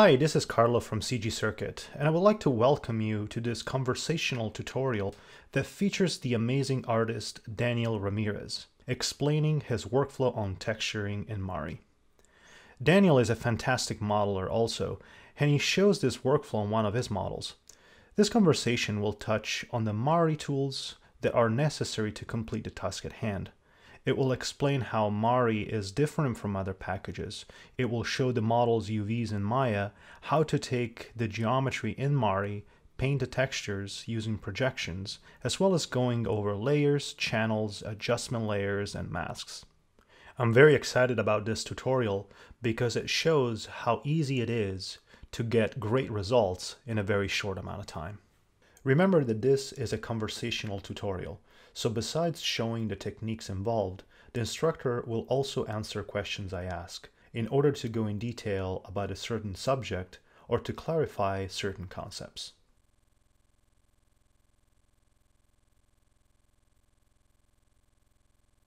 Hi, this is Carlo from CG Circuit, and I would like to welcome you to this conversational tutorial that features the amazing artist Daniel Ramirez, explaining his workflow on texturing in Mari. Daniel is a fantastic modeler also, and he shows this workflow on one of his models. This conversation will touch on the Mari tools that are necessary to complete the task at hand. It will explain how Mari is different from other packages. It will show the model's UVs in Maya how to take the geometry in Mari, paint the textures using projections, as well as going over layers, channels, adjustment layers, and masks. I'm very excited about this tutorial because it shows how easy it is to get great results in a very short amount of time. Remember that this is a conversational tutorial, so besides showing the techniques involved, the instructor will also answer questions I ask in order to go in detail about a certain subject or to clarify certain concepts.